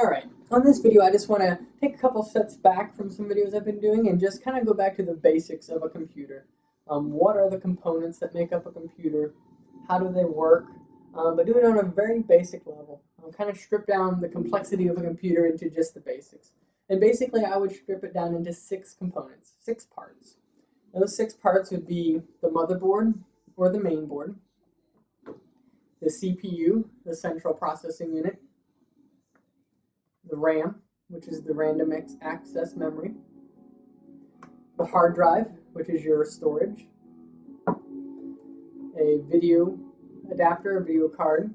Alright, on this video I just want to take a couple steps back from some videos I've been doing and just kind of go back to the basics of a computer. Um, what are the components that make up a computer? How do they work? Um, but do it on a very basic level. Um, kind of strip down the complexity of a computer into just the basics. And basically I would strip it down into six components, six parts. Now, those six parts would be the motherboard or the main board, the CPU, the central processing unit, the RAM, which is the random access memory, the hard drive, which is your storage, a video adapter, a video card,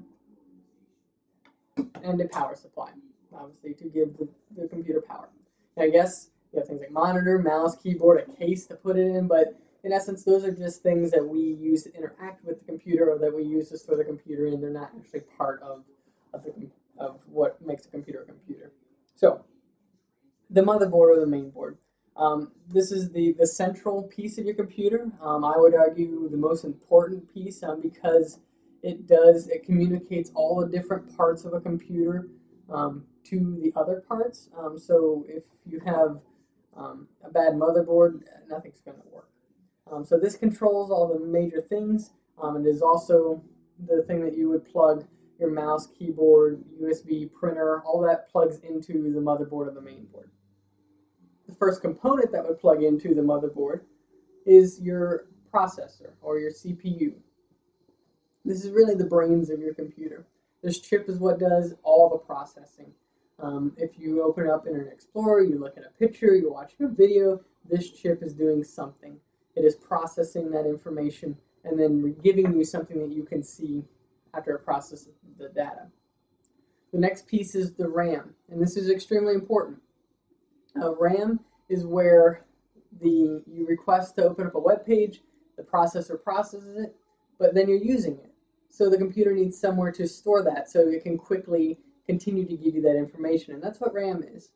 and a power supply, obviously to give the, the computer power. Now, I guess you have things like monitor, mouse, keyboard, a case to put it in, but in essence, those are just things that we use to interact with the computer or that we use to store the computer in. They're not actually part of, of, the, of what makes a computer a computer. So, the motherboard or the main board. Um, this is the, the central piece of your computer. Um, I would argue the most important piece um, because it does, it communicates all the different parts of a computer um, to the other parts. Um, so if you have um, a bad motherboard, nothing's going to work. So this controls all the major things. It is also the thing that you would plug your mouse, keyboard, USB, printer, all that plugs into the motherboard of the main board. The first component that would plug into the motherboard is your processor or your CPU. This is really the brains of your computer. This chip is what does all the processing. Um, if you open up Internet Explorer, you look at a picture, you're watching a video, this chip is doing something. It is processing that information and then giving you something that you can see after it processes the data. The next piece is the RAM, and this is extremely important. Uh, RAM is where the you request to open up a web page, the processor processes it, but then you're using it. So the computer needs somewhere to store that so it can quickly continue to give you that information, and that's what RAM is.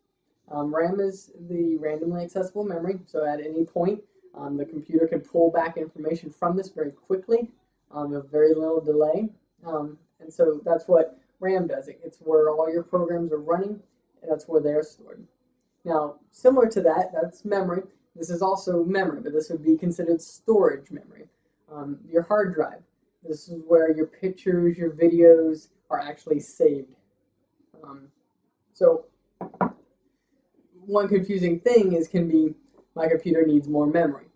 Um, RAM is the randomly accessible memory, so at any point um, the computer can pull back information from this very quickly um, with very little delay. Um, and so that's what RAM does. It, it's where all your programs are running, and that's where they're stored. Now, similar to that, that's memory. This is also memory, but this would be considered storage memory. Um, your hard drive. This is where your pictures, your videos are actually saved. Um, so, one confusing thing is can be my computer needs more memory.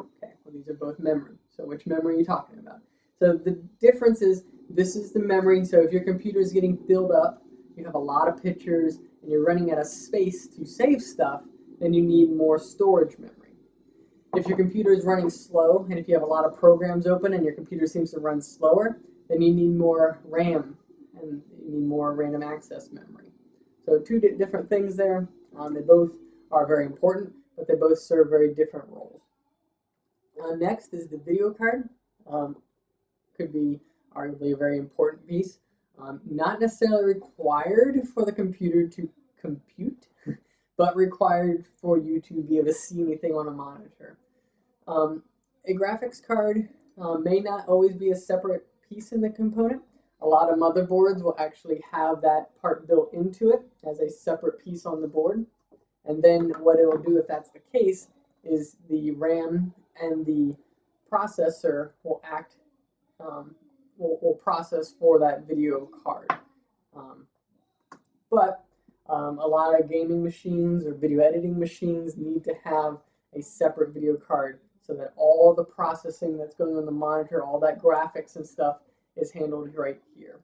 Okay, well these are both memory. So which memory are you talking about? So the difference is this is the memory. So if your computer is getting filled up, you have a lot of pictures, and you're running out of space to save stuff, then you need more storage memory. If your computer is running slow, and if you have a lot of programs open and your computer seems to run slower, then you need more RAM, and you need more random access memory. So two different things there. Um, they both are very important, but they both serve very different roles. Uh, next is the video card. Um, could be arguably a very important piece. Um, not necessarily required for the computer to compute, but required for you to be able to see anything on a monitor. Um, a graphics card uh, may not always be a separate piece in the component. A lot of motherboards will actually have that part built into it as a separate piece on the board. And then what it will do if that's the case is the RAM and the processor will act, um, will, will process for that video card. Um, but um, a lot of gaming machines or video editing machines need to have a separate video card so that all the processing that's going on the monitor, all that graphics and stuff is handled right here.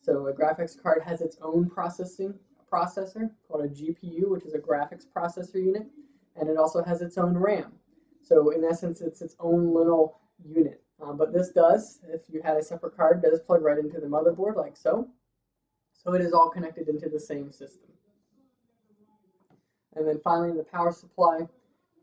So a graphics card has its own processing processor called a GPU, which is a graphics processor unit, and it also has its own RAM. So in essence, it's its own little unit. Um, but this does, if you had a separate card, does plug right into the motherboard like so. So it is all connected into the same system. And then finally the power supply,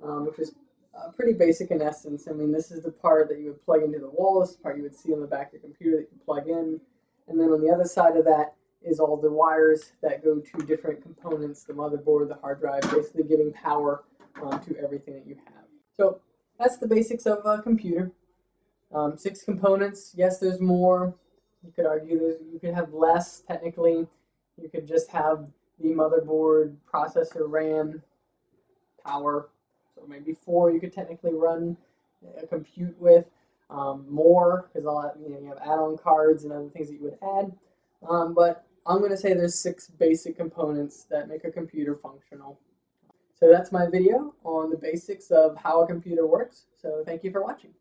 um, which is uh, pretty basic in essence. I mean, this is the part that you would plug into the wall. This part you would see on the back of your computer that you plug in. And then on the other side of that is all the wires that go to different components, the motherboard, the hard drive, basically giving power um, to everything that you have. So that's the basics of a computer. Um, six components. Yes, there's more. You could argue there's, you could have less technically. You could just have the motherboard, processor, RAM, power. So maybe four you could technically run a compute with. Um, more because you know you have add-on cards and other things that you would add. Um, but I'm going to say there's six basic components that make a computer functional. So that's my video on the basics of how a computer works. So thank you for watching.